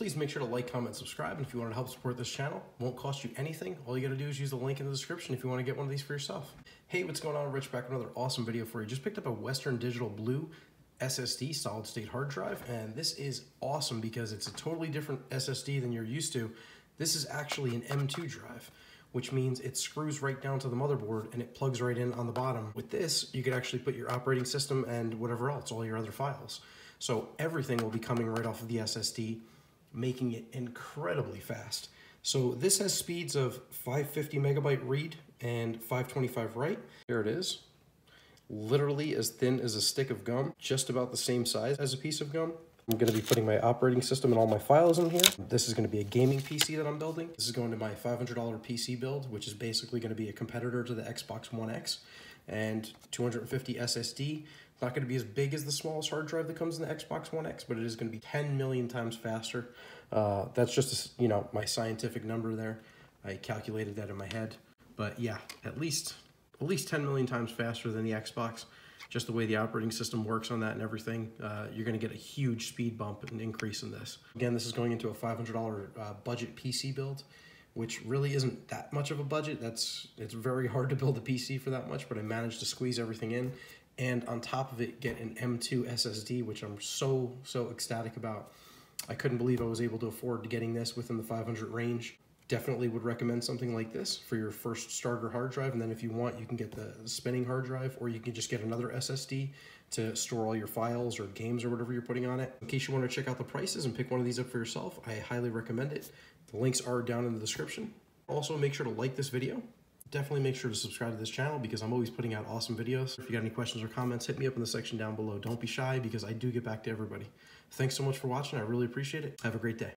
Please make sure to like, comment, subscribe, and if you want to help support this channel, won't cost you anything. All you got to do is use the link in the description if you want to get one of these for yourself. Hey, what's going on? Rich back with another awesome video for you. Just picked up a Western Digital Blue SSD solid state hard drive, and this is awesome because it's a totally different SSD than you're used to. This is actually an M.2 drive which means it screws right down to the motherboard and it plugs right in on the bottom. With this, you could actually put your operating system and whatever else, all your other files. So everything will be coming right off of the SSD, making it incredibly fast. So this has speeds of 550 megabyte read and 525 write. Here it is. Literally as thin as a stick of gum, just about the same size as a piece of gum. I'm going to be putting my operating system and all my files in here. This is going to be a gaming PC that I'm building. This is going to my $500 PC build, which is basically going to be a competitor to the Xbox One X and 250 SSD. Not going to be as big as the smallest hard drive that comes in the Xbox One X, but it is going to be 10 million times faster. Uh, that's just, a, you know, my scientific number there. I calculated that in my head. But yeah, at least, at least 10 million times faster than the Xbox just the way the operating system works on that and everything, uh, you're going to get a huge speed bump and increase in this. Again, this is going into a $500 uh, budget PC build, which really isn't that much of a budget. That's It's very hard to build a PC for that much, but I managed to squeeze everything in. And on top of it, get an M.2 SSD, which I'm so, so ecstatic about. I couldn't believe I was able to afford getting this within the 500 range definitely would recommend something like this for your first starter hard drive. And then if you want, you can get the spinning hard drive or you can just get another SSD to store all your files or games or whatever you're putting on it. In case you want to check out the prices and pick one of these up for yourself, I highly recommend it. The links are down in the description. Also, make sure to like this video. Definitely make sure to subscribe to this channel because I'm always putting out awesome videos. If you got any questions or comments, hit me up in the section down below. Don't be shy because I do get back to everybody. Thanks so much for watching. I really appreciate it. Have a great day.